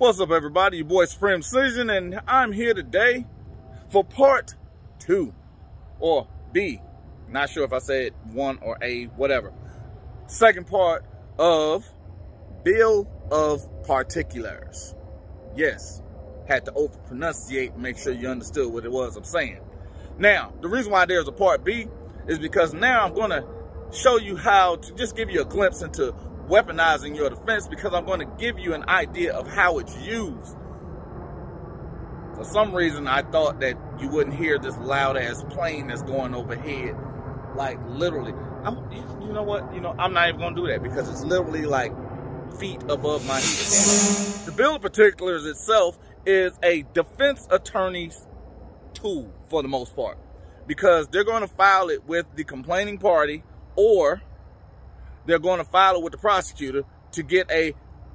What's up, everybody? Your boy Supreme Decision, and I'm here today for part two, or B. Not sure if I said one or A, whatever. Second part of Bill of Particulars. Yes, had to over pronunciate, make sure you understood what it was I'm saying. Now, the reason why there's a part B is because now I'm going to show you how to just give you a glimpse into weaponizing your defense because I'm going to give you an idea of how it's used. For some reason, I thought that you wouldn't hear this loud ass plane that's going overhead. Like literally. I'm, you know what? You know, I'm not even going to do that because it's literally like feet above my head. The bill of particulars itself is a defense attorney's tool for the most part because they're going to file it with the complaining party or they're going to file it with the prosecutor to get a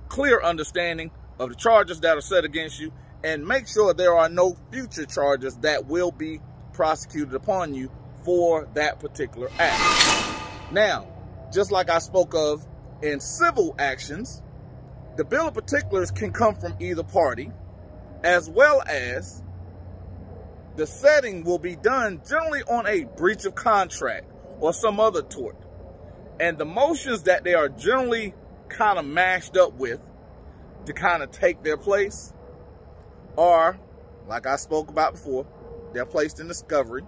clear understanding of the charges that are set against you and make sure there are no future charges that will be prosecuted upon you for that particular act. Now, just like I spoke of in civil actions, the bill of particulars can come from either party, as well as the setting will be done generally on a breach of contract or some other tort. And the motions that they are generally kind of mashed up with to kind of take their place are, like I spoke about before, they're placed in discovery,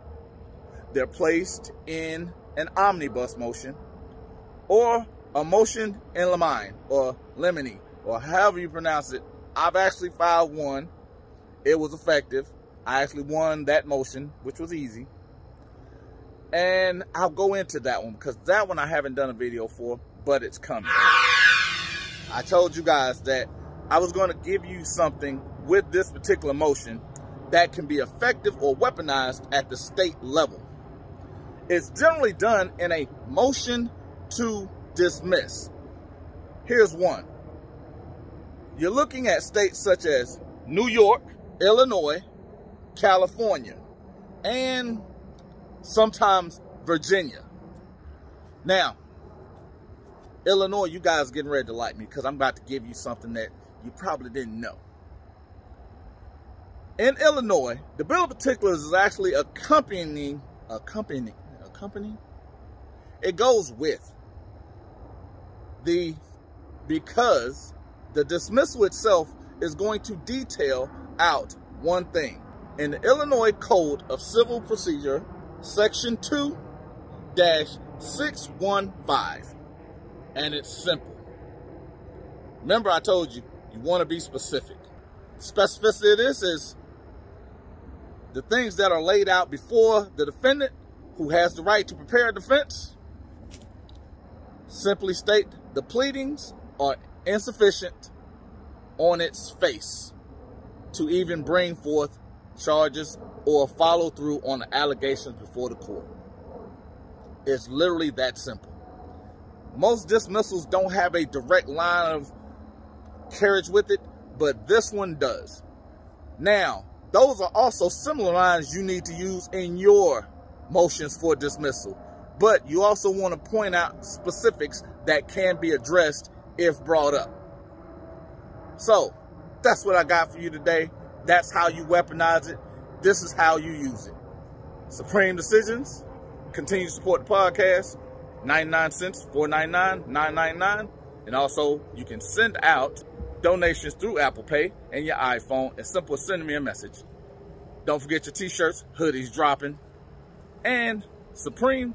they're placed in an omnibus motion, or a motion in limine, or limine, or however you pronounce it. I've actually filed one. It was effective. I actually won that motion, which was easy. And I'll go into that one because that one I haven't done a video for, but it's coming. I told you guys that I was going to give you something with this particular motion that can be effective or weaponized at the state level. It's generally done in a motion to dismiss. Here's one. You're looking at states such as New York, Illinois, California, and sometimes Virginia. Now, Illinois, you guys getting ready to like me because I'm about to give you something that you probably didn't know. In Illinois, the bill of particulars is actually accompanying, accompanying, accompanying. It goes with the, because the dismissal itself is going to detail out one thing. In the Illinois Code of Civil Procedure, Section 2-615. And it's simple. Remember I told you, you want to be specific. Specificity of this is the things that are laid out before the defendant who has the right to prepare a defense. Simply state the pleadings are insufficient on its face to even bring forth charges or follow through on the allegations before the court. It's literally that simple. Most dismissals don't have a direct line of carriage with it, but this one does. Now, those are also similar lines you need to use in your motions for dismissal. But you also want to point out specifics that can be addressed if brought up. So, that's what I got for you today. That's how you weaponize it. This is how you use it. Supreme Decisions. Continue to support the podcast. 99 cents, 499, 999. And also, you can send out donations through Apple Pay and your iPhone. As simple as sending me a message. Don't forget your t-shirts, hoodies dropping. And Supreme